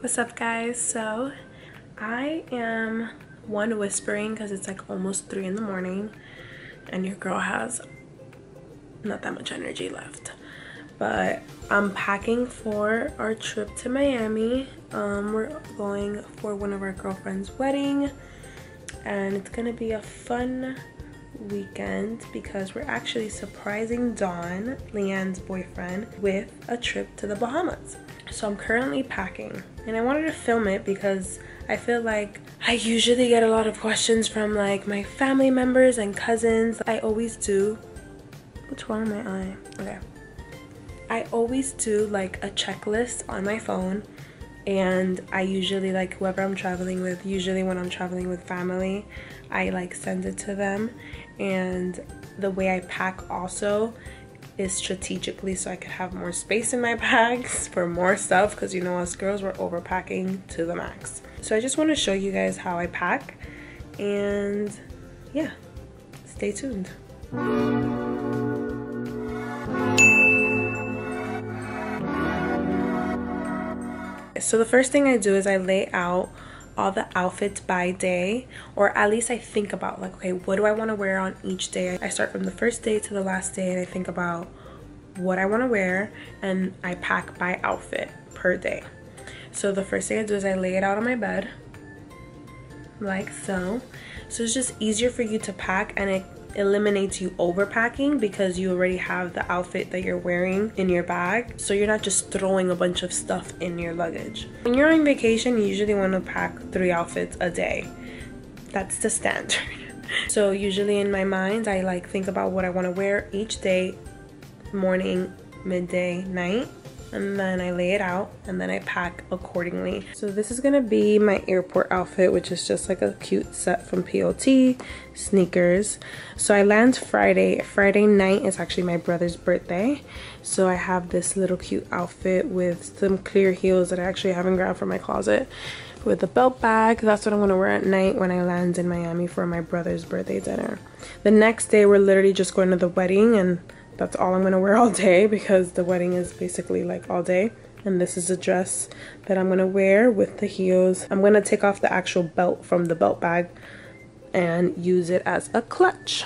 What's up guys? So I am one whispering because it's like almost three in the morning and your girl has not that much energy left. But I'm packing for our trip to Miami. Um, we're going for one of our girlfriend's wedding and it's gonna be a fun weekend because we're actually surprising Dawn, Leanne's boyfriend, with a trip to the Bahamas. So I'm currently packing and I wanted to film it because I feel like I usually get a lot of questions from like my family members and cousins. I always do. What's wrong with my eye? Okay. I always do like a checklist on my phone and I usually like whoever I'm traveling with, usually when I'm traveling with family, I like send it to them and the way I pack also is strategically so I could have more space in my bags for more stuff because you know us girls were overpacking to the max. So I just want to show you guys how I pack and yeah, stay tuned. So the first thing I do is I lay out all the outfits by day or at least I think about like okay what do I want to wear on each day? I start from the first day to the last day and I think about what I want to wear and I pack by outfit per day. So the first thing I do is I lay it out on my bed like so. So it's just easier for you to pack and it eliminates you overpacking because you already have the outfit that you're wearing in your bag. So you're not just throwing a bunch of stuff in your luggage. When you're on vacation you usually want to pack three outfits a day. That's the standard. So usually in my mind i like think about what i want to wear each day morning midday night and then I lay it out and then I pack accordingly. So this is gonna be my airport outfit, which is just like a cute set from PLT, sneakers. So I land Friday. Friday night is actually my brother's birthday. So I have this little cute outfit with some clear heels that I actually haven't grabbed from my closet with a belt bag. That's what I'm gonna wear at night when I land in Miami for my brother's birthday dinner. The next day we're literally just going to the wedding and that's all I'm gonna wear all day because the wedding is basically like all day. And this is a dress that I'm gonna wear with the heels. I'm gonna take off the actual belt from the belt bag and use it as a clutch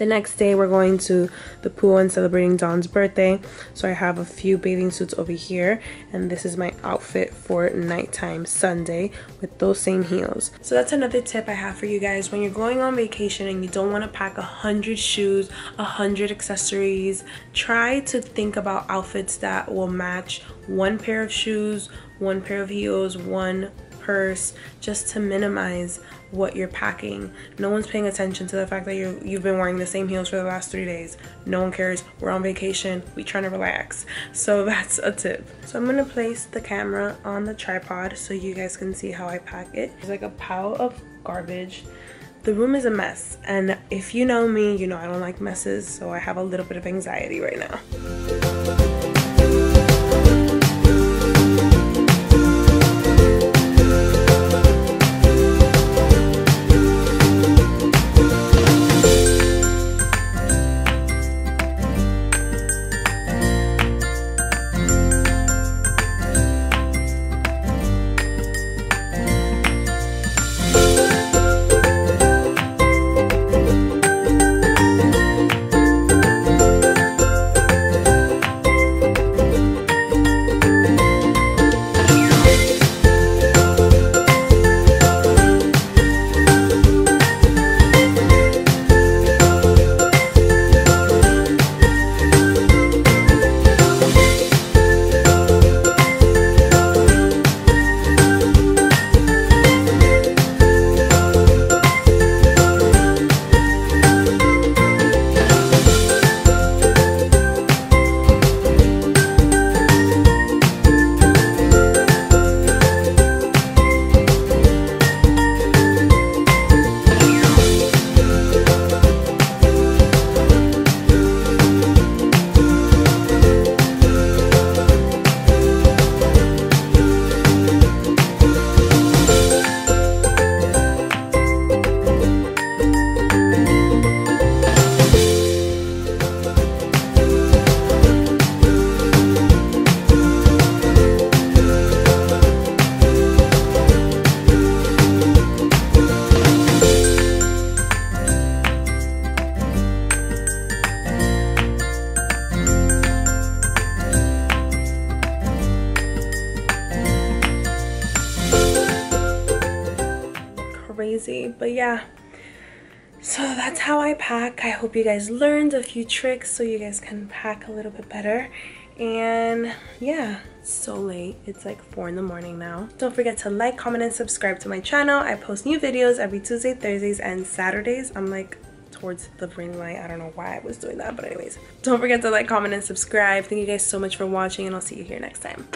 the next day we're going to the pool and celebrating Dawn's birthday. So I have a few bathing suits over here and this is my outfit for nighttime Sunday with those same heels. So that's another tip I have for you guys. When you're going on vacation and you don't want to pack a hundred shoes, a hundred accessories, try to think about outfits that will match one pair of shoes, one pair of heels, one purse just to minimize what you're packing. No one's paying attention to the fact that you you've been wearing the same heels for the last three days. No one cares. We're on vacation. We trying to relax. So that's a tip. So I'm gonna place the camera on the tripod so you guys can see how I pack it. It's like a pile of garbage. The room is a mess and if you know me, you know I don't like messes so I have a little bit of anxiety right now. Crazy. But yeah, so that's how I pack. I hope you guys learned a few tricks so you guys can pack a little bit better. And yeah, so late. It's like 4 in the morning now. Don't forget to like, comment, and subscribe to my channel. I post new videos every Tuesday, Thursdays, and Saturdays. I'm like towards the ring light. I don't know why I was doing that, but anyways. Don't forget to like, comment, and subscribe. Thank you guys so much for watching, and I'll see you here next time.